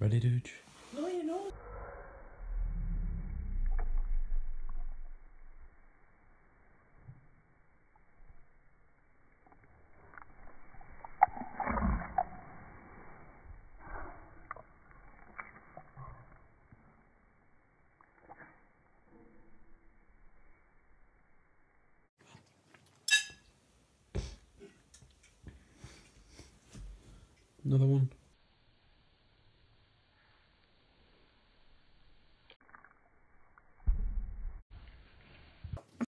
Ready, dude. No, you know. Another one.